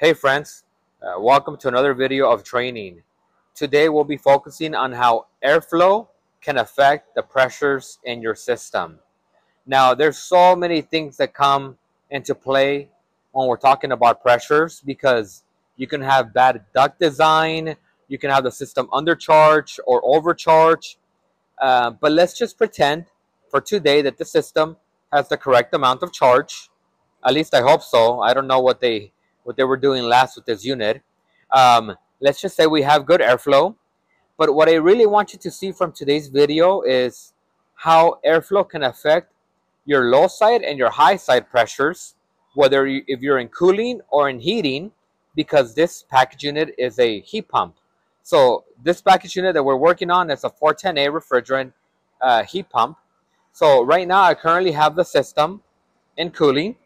Hey friends, uh, welcome to another video of training. Today we'll be focusing on how airflow can affect the pressures in your system. Now there's so many things that come into play when we're talking about pressures because you can have bad duct design, you can have the system undercharge or overcharge, uh, but let's just pretend for today that the system has the correct amount of charge. At least I hope so. I don't know what they what they were doing last with this unit. Um, let's just say we have good airflow. But what I really want you to see from today's video is how airflow can affect your low side and your high side pressures, whether you, if you're in cooling or in heating, because this package unit is a heat pump. So this package unit that we're working on is a 410A refrigerant uh, heat pump. So right now I currently have the system in cooling.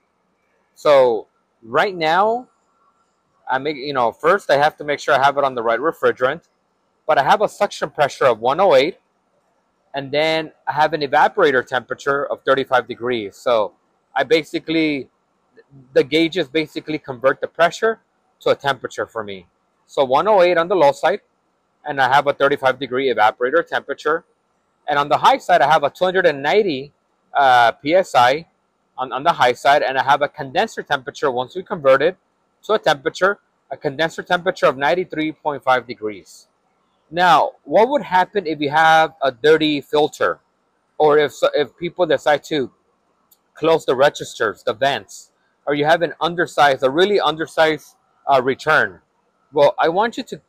So right now, I make you know first I have to make sure I have it on the right refrigerant, but I have a suction pressure of 108, and then I have an evaporator temperature of 35 degrees. So I basically the gauges basically convert the pressure to a temperature for me. So 108 on the low side, and I have a 35 degree evaporator temperature, and on the high side I have a 290 uh, psi on, on the high side and I have a condenser temperature once we convert it to a temperature, a condenser temperature of 93.5 degrees. Now, what would happen if you have a dirty filter or if, if people decide to close the registers, the vents, or you have an undersized, a really undersized uh, return? Well, I want you to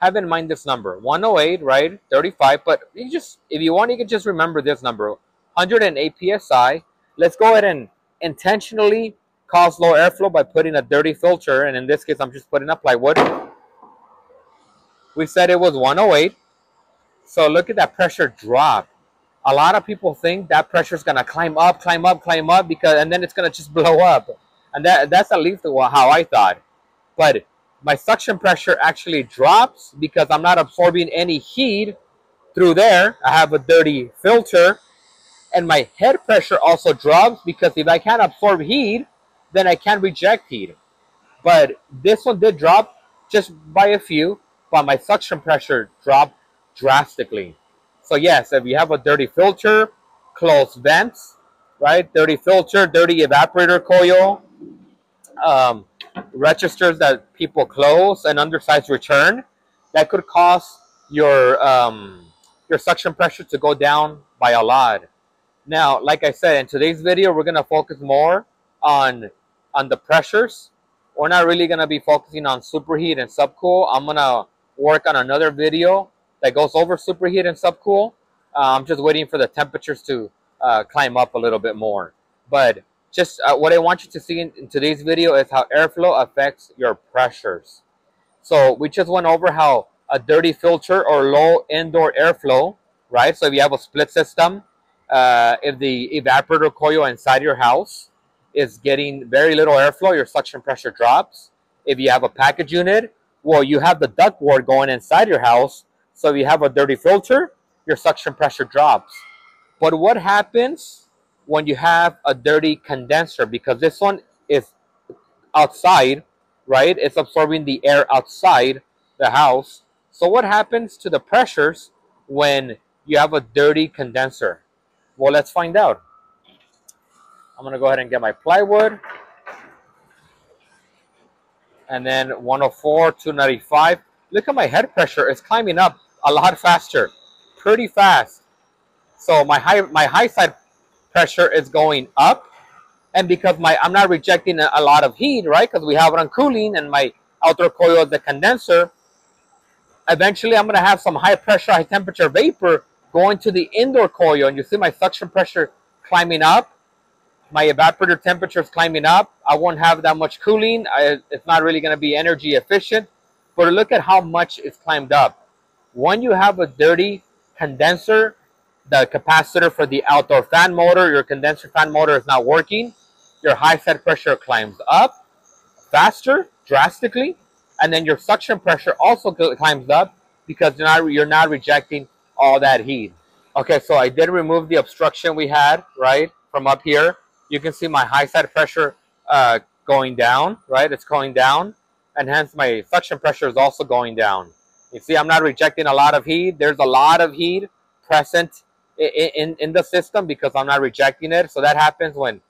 have in mind this number 108 right 35 but you just if you want you can just remember this number 108 psi let's go ahead and intentionally cause low airflow by putting a dirty filter. And in this case, I'm just putting a plywood. We said it was 108. So look at that pressure drop. A lot of people think that pressure is going to climb up, climb up, climb up, because and then it's going to just blow up. And that, that's at least how I thought. But my suction pressure actually drops because I'm not absorbing any heat through there. I have a dirty filter and my head pressure also drops because if I can't absorb heat, then I can't reject heat. But this one did drop just by a few, but my suction pressure dropped drastically. So yes, if you have a dirty filter, closed vents, right? Dirty filter, dirty evaporator coil, um, registers that people close and undersized return, that could cause your um, your suction pressure to go down by a lot. Now, like I said, in today's video, we're going to focus more on, on the pressures. We're not really going to be focusing on superheat and subcool. I'm going to work on another video that goes over superheat and subcool. Uh, I'm just waiting for the temperatures to uh, climb up a little bit more. But just uh, what I want you to see in, in today's video is how airflow affects your pressures. So we just went over how a dirty filter or low indoor airflow, right? So if you have a split system, uh, if the evaporator coil inside your house is getting very little airflow, your suction pressure drops. If you have a package unit, well, you have the ductwork going inside your house. So if you have a dirty filter, your suction pressure drops. But what happens when you have a dirty condenser? Because this one is outside, right? It's absorbing the air outside the house. So what happens to the pressures when you have a dirty condenser? Well, let's find out. I'm to go ahead and get my plywood. And then 104, 295. Look at my head pressure. It's climbing up a lot faster. Pretty fast. So my high, my high side pressure is going up. And because my I'm not rejecting a, a lot of heat, right? Because we have it on cooling and my outer coil is the condenser. Eventually, I'm going to have some high pressure, high temperature vapor going to the indoor coil and you see my suction pressure climbing up. My evaporator temperature is climbing up. I won't have that much cooling. I, it's not really going to be energy efficient. But look at how much it's climbed up. When you have a dirty condenser the capacitor for the outdoor fan motor your condenser fan motor is not working your high side pressure climbs up faster drastically and then your suction pressure also climbs up because you're not, you're not rejecting all that heat. Okay, so I did remove the obstruction we had, right, from up here. You can see my high side pressure uh, going down, right? It's going down. and hence my suction pressure is also going down. You see, I'm not rejecting a lot of heat. There's a lot of heat present in, in, in the system because I'm not rejecting it. So that happens when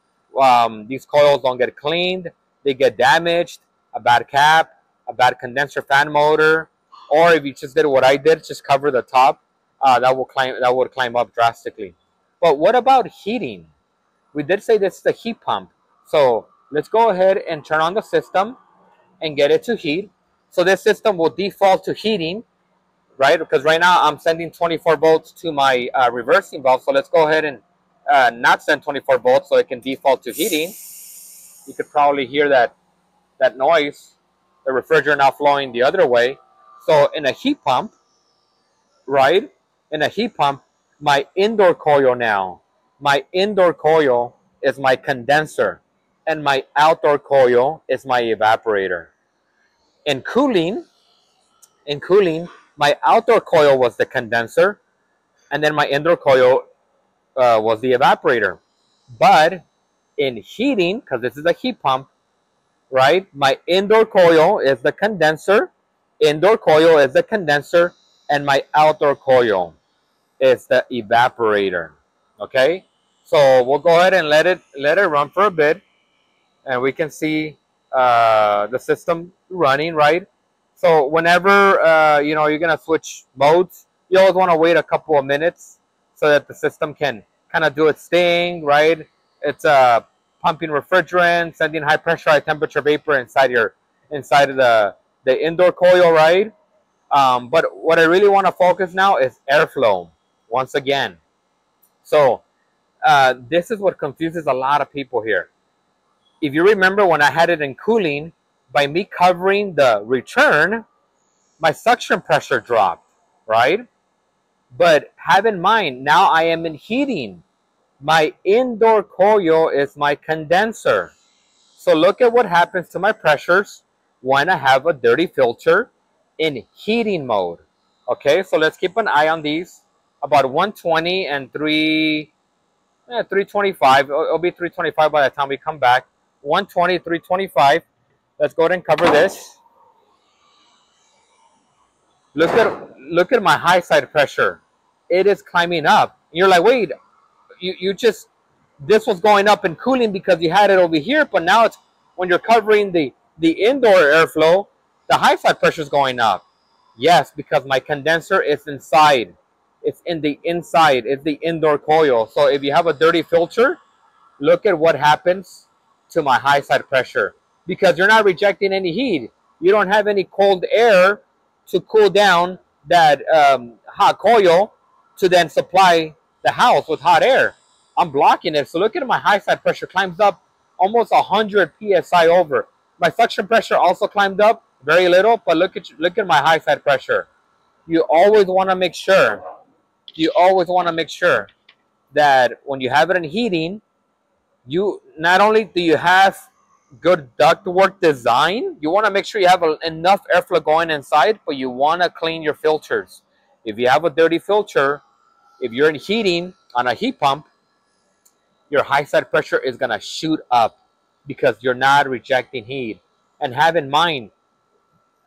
um, these coils don't get cleaned, they get damaged, a bad cap, a bad condenser fan motor, or if you just did what I did, just cover the top, uh, that will climb that would climb up drastically. But what about heating? We did say this is a heat pump. So let's go ahead and turn on the system and get it to heat. So this system will default to heating, right? Because right now I'm sending 24 volts to my uh, reversing valve. So let's go ahead and uh, not send 24 volts so it can default to heating. You could probably hear that, that noise, the refrigerant now flowing the other way. So in a heat pump, right? In a heat pump, my indoor coil now, my indoor coil is my condenser and my outdoor coil is my evaporator in cooling, in cooling, my outdoor coil was the condenser, and then my indoor coil uh, was the evaporator. But in heating, because this is a heat pump, right? My indoor coil is the condenser, indoor coil is the condenser, and my outdoor coil is the evaporator. Okay, so we'll go ahead and let it let it run for a bit, and we can see uh, the system running, right? So whenever uh, you know you're gonna switch modes, you always want to wait a couple of minutes so that the system can kind of do its thing, right? It's uh, pumping refrigerant, sending high pressure, high temperature vapor inside your inside of the the indoor coil, right? Um, but what I really want to focus now is airflow once again. So uh, this is what confuses a lot of people here if you remember when I had it in cooling, by me covering the return, my suction pressure dropped, right? But have in mind, now I am in heating. My indoor coil is my condenser. So look at what happens to my pressures when I have a dirty filter in heating mode. Okay, so let's keep an eye on these. About 120 and 3, eh, 325. It'll be 325 by the time we come back. 120, 325. Let's go ahead and cover this. Look at look at my high side pressure. It is climbing up. You're like, wait, you, you just this was going up and cooling because you had it over here, but now it's when you're covering the the indoor airflow, the high side pressure is going up. Yes, because my condenser is inside. It's in the inside. It's the indoor coil. So if you have a dirty filter, look at what happens to my high side pressure because you're not rejecting any heat. You don't have any cold air to cool down that um, hot coil to then supply the house with hot air. I'm blocking it. So look at my high side pressure climbs up almost 100 psi over. My suction pressure also climbed up very little, but look at look at my high side pressure. You always want to make sure. You always want to make sure that when you have it in heating, you not only do you have good ductwork design, you want to make sure you have a, enough airflow going inside, but you want to clean your filters. If you have a dirty filter, if you're in heating on a heat pump, your high side pressure is going to shoot up because you're not rejecting heat. And have in mind,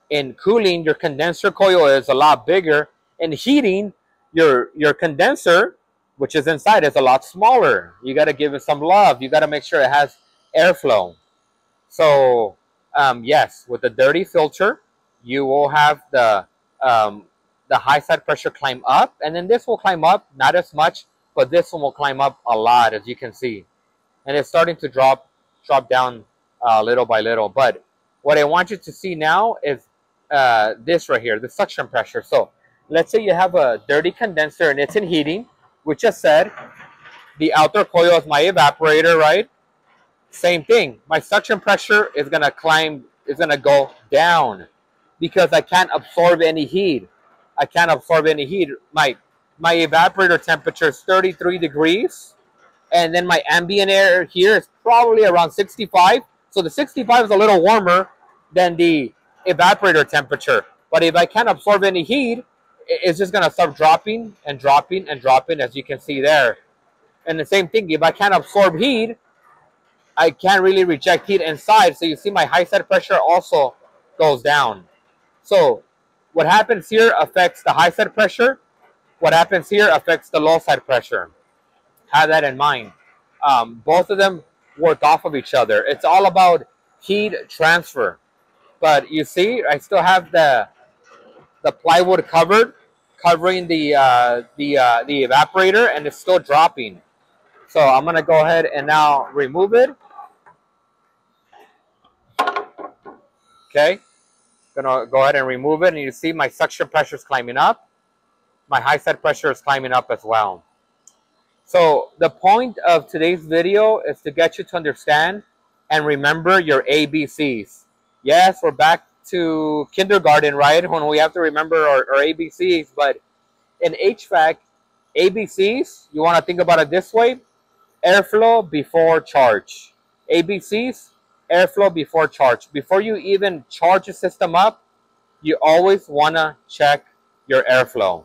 in cooling, your condenser coil is a lot bigger. In heating, your, your condenser which is inside is a lot smaller. You got to give it some love. You got to make sure it has airflow. So um, yes, with the dirty filter, you will have the um, the high side pressure climb up, and then this will climb up, not as much, but this one will climb up a lot, as you can see. And it's starting to drop drop down uh, little by little. But what I want you to see now is uh, this right here, the suction pressure. So let's say you have a dirty condenser and it's in heating we just said the outer coil is my evaporator, right? Same thing. My suction pressure is going to climb, is going to go down because I can't absorb any heat. I can't absorb any heat. My, my evaporator temperature is 33 degrees. And then my ambient air here is probably around 65. So the 65 is a little warmer than the evaporator temperature. But if I can't absorb any heat, it's just gonna start dropping and dropping and dropping as you can see there. And the same thing, if I can't absorb heat, I can't really reject heat inside. So you see my high side pressure also goes down. So what happens here affects the high side pressure. What happens here affects the low side pressure. Have that in mind. Um, both of them work off of each other. It's all about heat transfer. But you see, I still have the the plywood covered, covering the uh, the uh, the evaporator, and it's still dropping. So I'm gonna go ahead and now remove it. Okay, gonna go ahead and remove it, and you see my suction pressure is climbing up. My high side pressure is climbing up as well. So the point of today's video is to get you to understand and remember your ABCs. Yes, we're back to kindergarten, right? When we have to remember our, our ABCs, but in HVAC, ABCs, you want to think about it this way, airflow before charge. ABCs, airflow before charge. Before you even charge the system up, you always want to check your airflow.